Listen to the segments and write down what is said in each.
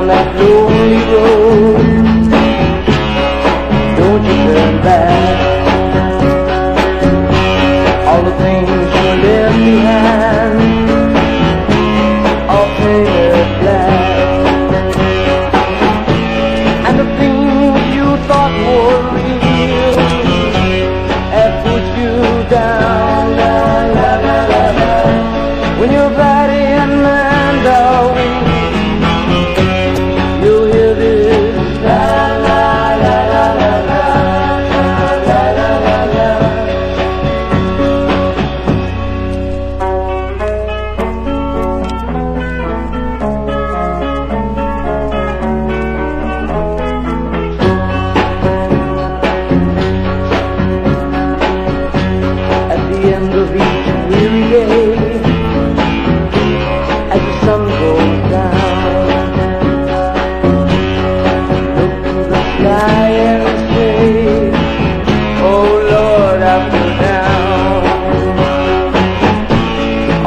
down that lonely road. Don't you turn back.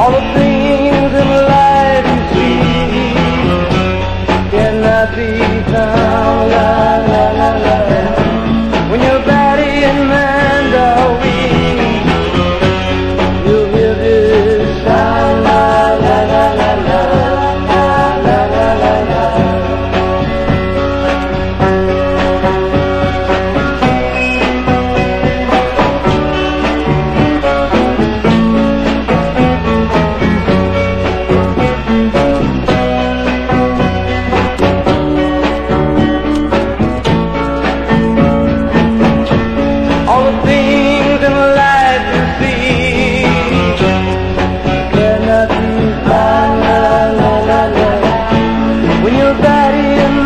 all the things in life you see cannot be done. Buddy.